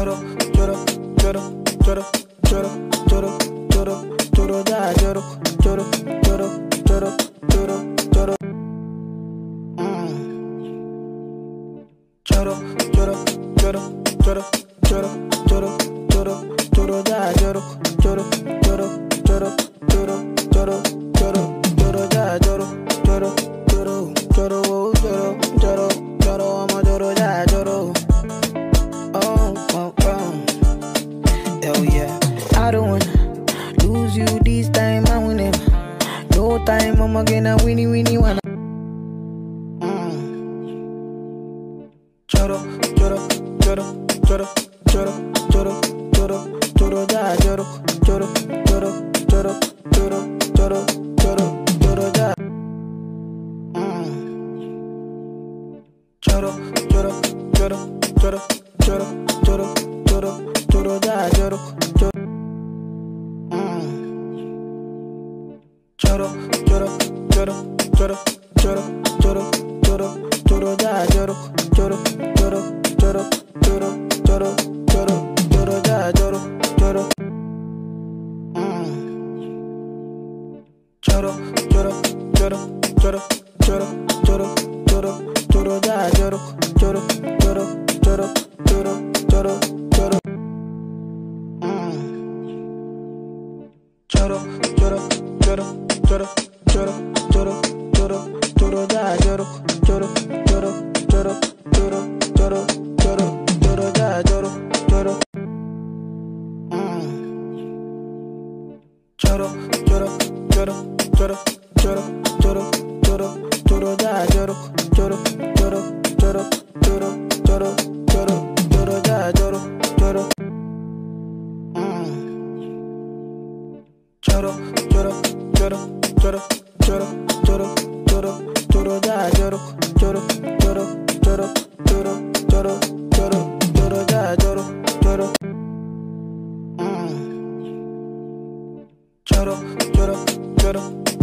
Choro, choro, choro, choro, choro, choro, choro, choro, ya, choro, choro, choro, choro, choro, choro. Mm. Choro, choro, choro, choro, choro, Choro, choro, choro, choro, choro, choro, choro, choro, ya, choro, choro, choro, choro, choro, choro, choro, choro, ya. Mm. Choro, choro, choro, choro, choro, choro, choro, choro, ya, choro, choro. Mm. Choro, choro, choro, choro, choro, choro, choro, choro ya choro choro, choro, choro, choro, choro, choro, choro ya choro choro. Choro, choro, choro, choro, choro, choro, choro, choro ya choro choro, choro, choro, choro, choro, choro. Choro, choro, choro, choro.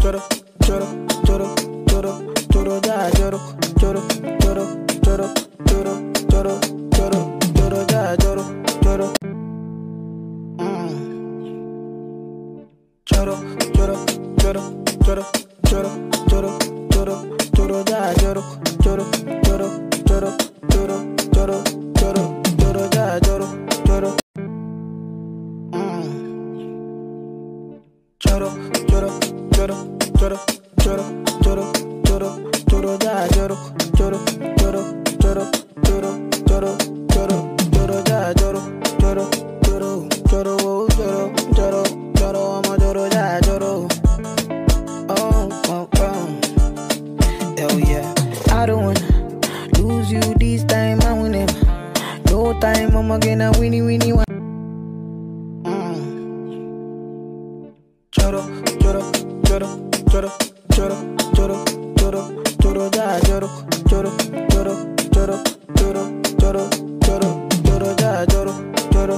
choro, choro, choro, choro, choro, ya lloro, choro, choro, choro, choro, choro, choro, choro, ya lloro, choro. Choro, choro, choro, choro, choro, choro, choro, choro, ya lloro, choro, choro, choro, choro. Choro, choro, choro, choro, choro, choro, choro, choro, ya, choro, choro, choro, choro, choro, choro, choro, choro, ya, choro, choro, oh, choro, choro, choro, I'm a choro, ya, choro. Oh, oh, oh. Hell yeah. I don't wanna lose you this time. I will never. No time, I'm gonna winnie winnie ya, choro, choro, choro, choro, choro, choro, choro, choro, ya, choro.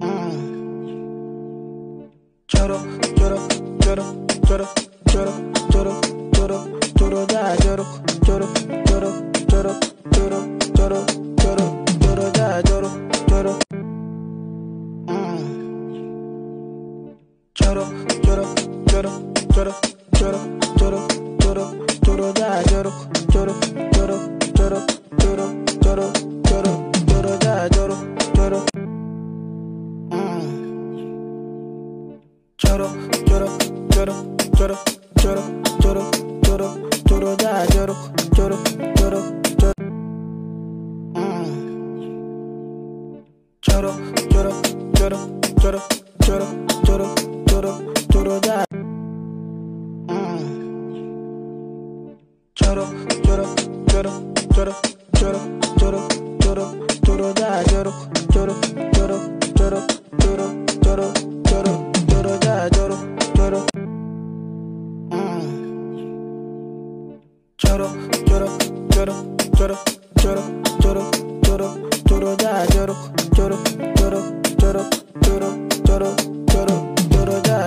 Mm. Choro, choro, choro, choro, choro, choro, choro, choro, ya, choro, choro, choro, choro, choro, choro, choro, choro, ya. Mm. Choro, choro, choro, choro, choro, choro, choro, choro, choro, choro, choro, choro, choro, choro, choro, choro, ya, choro, choro. Mm. Choro, choro, choro, choro, choro, choro, choro, choro, choro, choro, choro, choro. Mm. Choro, choro, choro, choro, choro, choro, choro, choro, choro, choro, ya lloro, choro, choro, choro, choro, choro, choro, choro, ya lloro, choro. Choro, choro, choro, choro, choro, choro, choro, choro, ya lloro, choro, choro, choro, choro, choro, choro, choro, ya.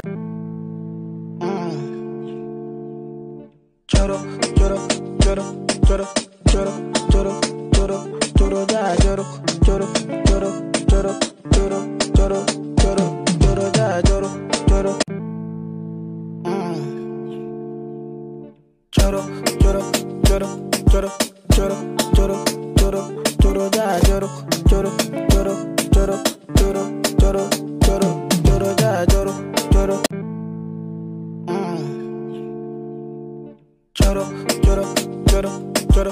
Choro, choro, choro, choro, choro, choro. choro, choro, choro, choro, choro, ya lloro, choro, choro, choro, choro, choro, choro, choro, ya lloro, choro. Choro, choro, choro, choro.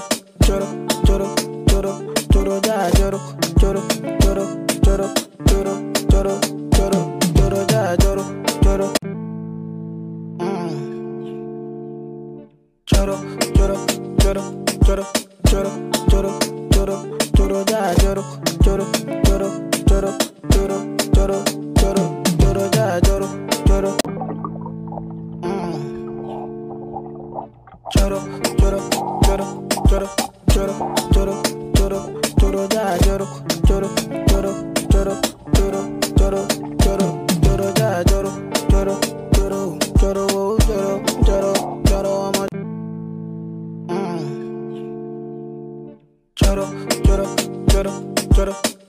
choro, choro, choro, choro, choro, ya choro, choro, choro, choro, choro, choro, choro, ya choro, choro, choro, choro, choro, choro. Choro, choro, choro, choro.